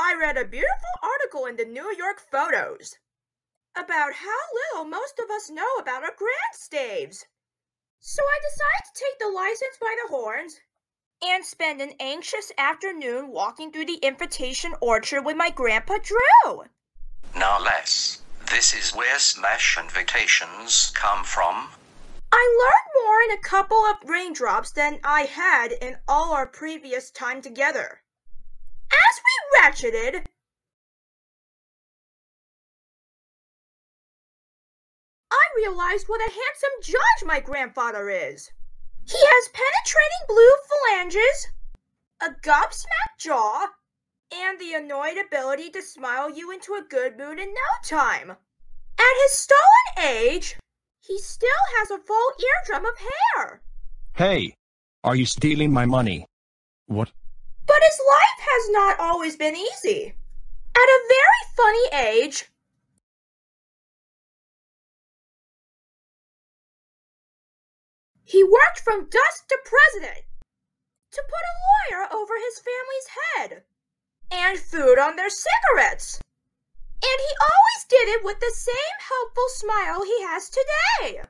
I read a beautiful article in the New York Photos about how little most of us know about our grandstaves. So I decided to take the license by the horns and spend an anxious afternoon walking through the invitation orchard with my grandpa Drew. Now, Les, this is where Smash invitations come from. I learned more in a couple of raindrops than I had in all our previous time together. Ratcheted, I realized what a handsome judge my grandfather is. He has penetrating blue phalanges, a gobsmacked jaw, and the annoyed ability to smile you into a good mood in no time. At his stolen age, he still has a full eardrum of hair. Hey, are you stealing my money? What? But his life has not always been easy. At a very funny age, he worked from dusk to president to put a lawyer over his family's head and food on their cigarettes. And he always did it with the same helpful smile he has today.